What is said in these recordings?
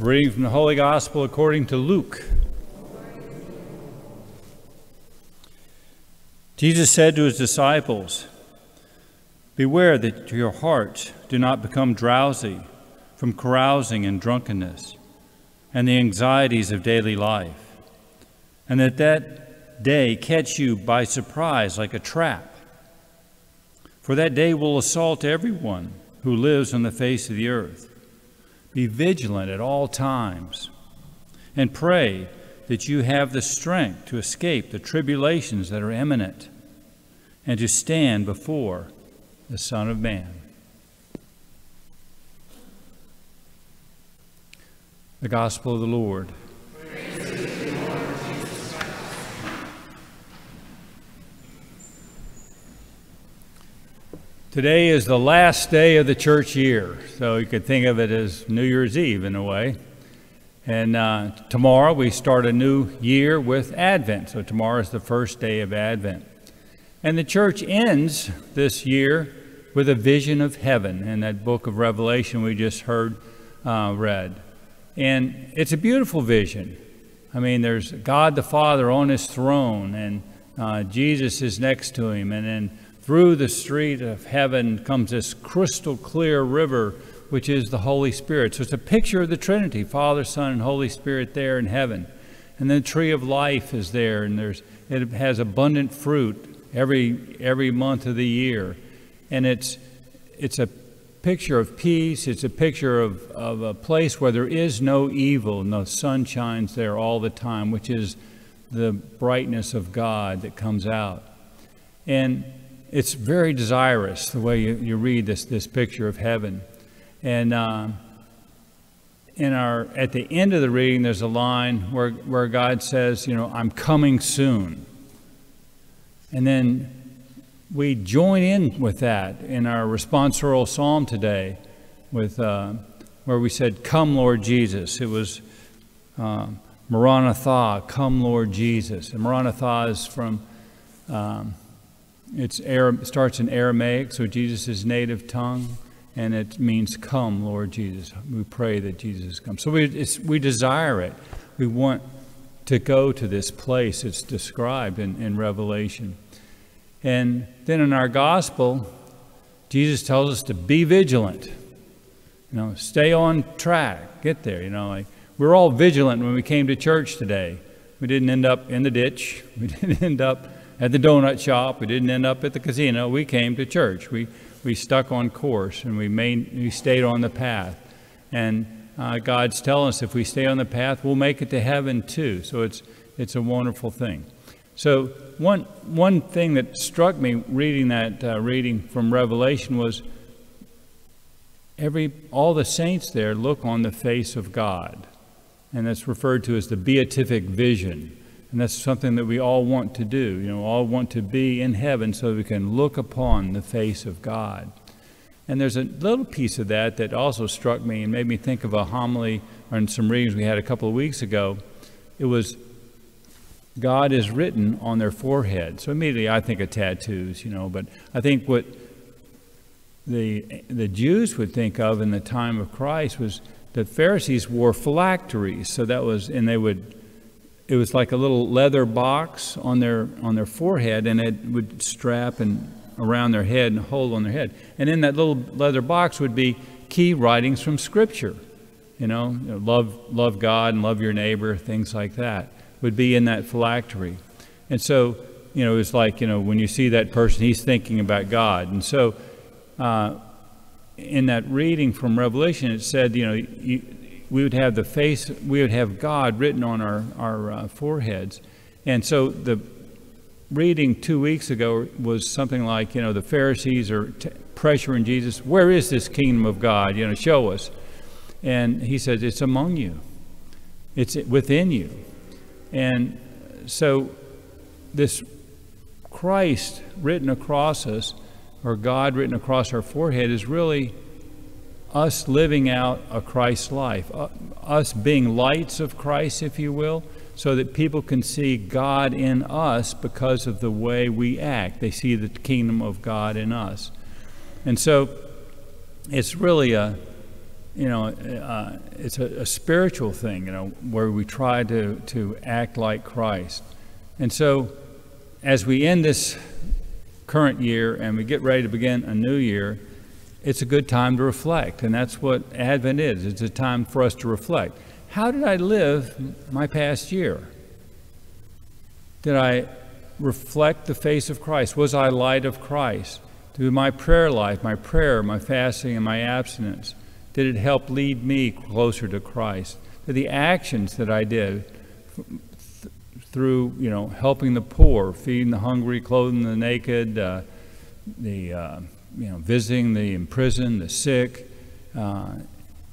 Reading from the Holy Gospel according to Luke. Jesus said to his disciples, Beware that your hearts do not become drowsy from carousing and drunkenness and the anxieties of daily life, and that that day catch you by surprise like a trap. For that day will assault everyone who lives on the face of the earth. Be vigilant at all times and pray that you have the strength to escape the tribulations that are imminent and to stand before the Son of Man. The Gospel of the Lord. Today is the last day of the church year, so you could think of it as New Year's Eve in a way. And uh, tomorrow we start a new year with Advent, so tomorrow is the first day of Advent. And the church ends this year with a vision of heaven in that book of Revelation we just heard uh, read. And it's a beautiful vision. I mean, there's God the Father on his throne, and uh, Jesus is next to him, and then through the street of heaven comes this crystal clear river, which is the Holy Spirit. So it's a picture of the Trinity Father, Son, and Holy Spirit there in heaven. And the tree of life is there, and there's, it has abundant fruit every, every month of the year. And it's, it's a picture of peace, it's a picture of, of a place where there is no evil, and the sun shines there all the time, which is the brightness of God that comes out. And it's very desirous the way you, you read this, this picture of heaven. And uh, in our, at the end of the reading, there's a line where, where God says, You know, I'm coming soon. And then we join in with that in our responsorial psalm today, with, uh, where we said, Come, Lord Jesus. It was uh, Maranatha, come, Lord Jesus. And Maranatha is from. Um, it's Arab, starts in Aramaic, so Jesus' native tongue, and it means "Come, Lord Jesus." We pray that Jesus comes. So we we desire it. We want to go to this place. It's described in, in Revelation, and then in our gospel, Jesus tells us to be vigilant. You know, stay on track. Get there. You know, like we're all vigilant when we came to church today. We didn't end up in the ditch. We didn't end up at the donut shop. We didn't end up at the casino. We came to church. We, we stuck on course and we, made, we stayed on the path. And uh, God's telling us if we stay on the path, we'll make it to heaven too. So it's, it's a wonderful thing. So one, one thing that struck me reading that uh, reading from Revelation was every, all the saints there look on the face of God. And that's referred to as the beatific vision. And that's something that we all want to do. You know, all want to be in heaven so we can look upon the face of God. And there's a little piece of that that also struck me and made me think of a homily on some readings we had a couple of weeks ago. It was God is written on their forehead. So immediately I think of tattoos, you know, but I think what the the Jews would think of in the time of Christ was that Pharisees wore phylacteries. So that was and they would it was like a little leather box on their on their forehead, and it would strap and around their head and hold on their head. And in that little leather box would be key writings from Scripture. You know, you know love love God and love your neighbor, things like that would be in that phylactery. And so, you know, it's like you know when you see that person, he's thinking about God. And so, uh, in that reading from Revelation, it said, you know, you, we would have the face, we would have God written on our, our uh, foreheads. And so the reading two weeks ago was something like, you know, the Pharisees are pressuring Jesus, where is this kingdom of God? You know, show us. And he says, it's among you, it's within you. And so this Christ written across us, or God written across our forehead, is really us living out a Christ life, uh, us being lights of Christ, if you will, so that people can see God in us because of the way we act. They see the kingdom of God in us. And so it's really a, you know, uh, it's a, a, spiritual thing, you know, where we try to, to act like Christ. And so, as we end this current year and we get ready to begin a new year, it's a good time to reflect. And that's what Advent is it's a time for us to reflect. How did I live my past year? Did I reflect the face of Christ? Was I light of Christ? Through my prayer life, my prayer, my fasting, and my abstinence, did it help lead me closer to Christ? Did the actions that I did through, you know, helping the poor, feeding the hungry, clothing the naked, uh, the, uh, you know, visiting the imprisoned, the sick, uh,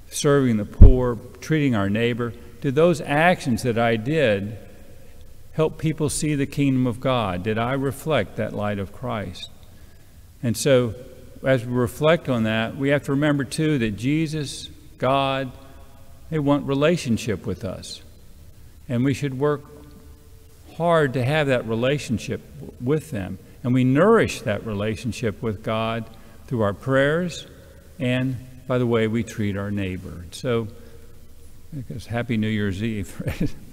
serving the poor, treating our neighbor, did those actions that I did help people see the kingdom of God? Did I reflect that light of Christ? And so, as we reflect on that, we have to remember too that Jesus, God, they want relationship with us. And we should work hard to have that relationship with them. And we nourish that relationship with God through our prayers and by the way we treat our neighbor. So, I guess Happy New Year's Eve.